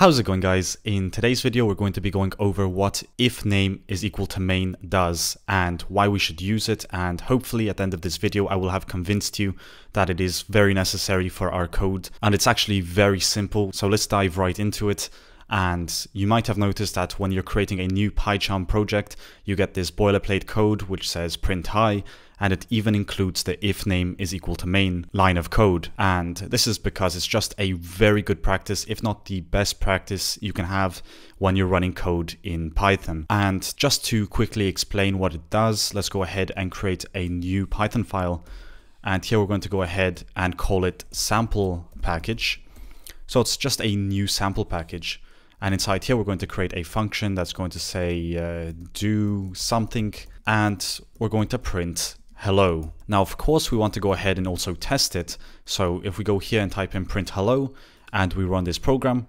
How's it going guys? In today's video we're going to be going over what if name is equal to main does and why we should use it. And hopefully at the end of this video I will have convinced you that it is very necessary for our code. And it's actually very simple. So let's dive right into it and you might have noticed that when you're creating a new PyCharm project, you get this boilerplate code which says print hi, and it even includes the if name is equal to main line of code. And this is because it's just a very good practice, if not the best practice you can have when you're running code in Python. And just to quickly explain what it does, let's go ahead and create a new Python file. And here we're going to go ahead and call it sample package. So it's just a new sample package. And inside here, we're going to create a function that's going to say uh, do something, and we're going to print hello. Now, of course, we want to go ahead and also test it. So if we go here and type in print hello, and we run this program,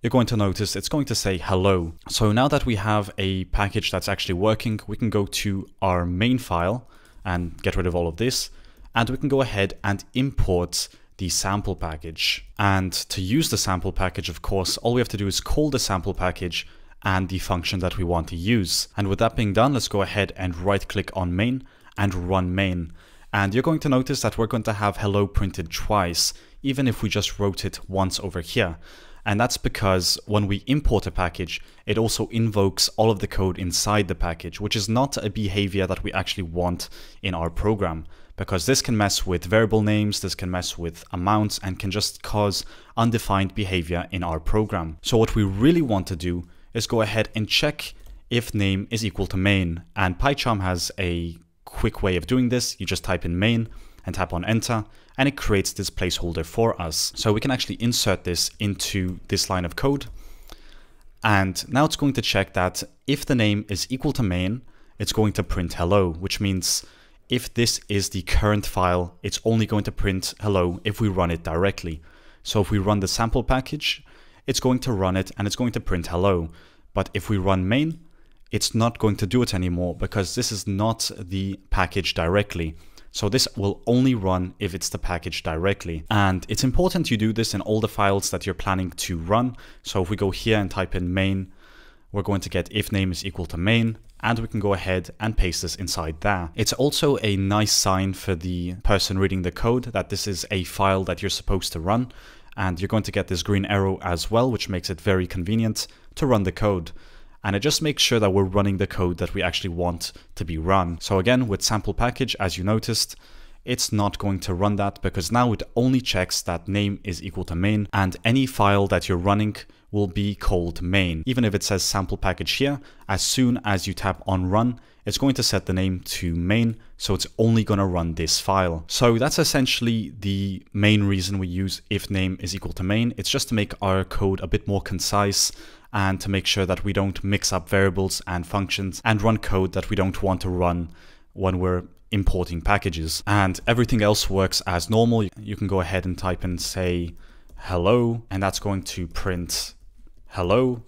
you're going to notice it's going to say hello. So now that we have a package that's actually working, we can go to our main file and get rid of all of this, and we can go ahead and import the sample package. And to use the sample package, of course, all we have to do is call the sample package and the function that we want to use. And with that being done, let's go ahead and right click on main and run main. And you're going to notice that we're going to have hello printed twice, even if we just wrote it once over here. And that's because when we import a package, it also invokes all of the code inside the package, which is not a behavior that we actually want in our program because this can mess with variable names, this can mess with amounts and can just cause undefined behavior in our program. So what we really want to do is go ahead and check if name is equal to main. And PyCharm has a quick way of doing this. You just type in main and tap on enter and it creates this placeholder for us. So we can actually insert this into this line of code. And now it's going to check that if the name is equal to main, it's going to print hello, which means if this is the current file, it's only going to print hello if we run it directly. So if we run the sample package, it's going to run it and it's going to print hello. But if we run main, it's not going to do it anymore because this is not the package directly. So this will only run if it's the package directly. And it's important you do this in all the files that you're planning to run. So if we go here and type in main, we're going to get if name is equal to main and we can go ahead and paste this inside there. It's also a nice sign for the person reading the code that this is a file that you're supposed to run and you're going to get this green arrow as well which makes it very convenient to run the code and it just makes sure that we're running the code that we actually want to be run. So again with sample package as you noticed it's not going to run that because now it only checks that name is equal to main and any file that you're running will be called main. Even if it says sample package here, as soon as you tap on run, it's going to set the name to main, so it's only going to run this file. So that's essentially the main reason we use if name is equal to main. It's just to make our code a bit more concise and to make sure that we don't mix up variables and functions and run code that we don't want to run when we're importing packages. And everything else works as normal. You can go ahead and type in say hello, and that's going to print hello,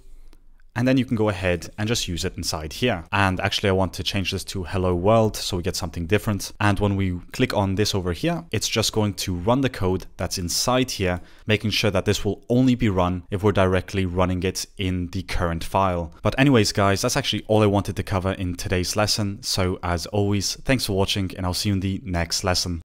and then you can go ahead and just use it inside here. And actually I want to change this to hello world so we get something different. And when we click on this over here, it's just going to run the code that's inside here, making sure that this will only be run if we're directly running it in the current file. But anyways, guys, that's actually all I wanted to cover in today's lesson. So as always, thanks for watching and I'll see you in the next lesson.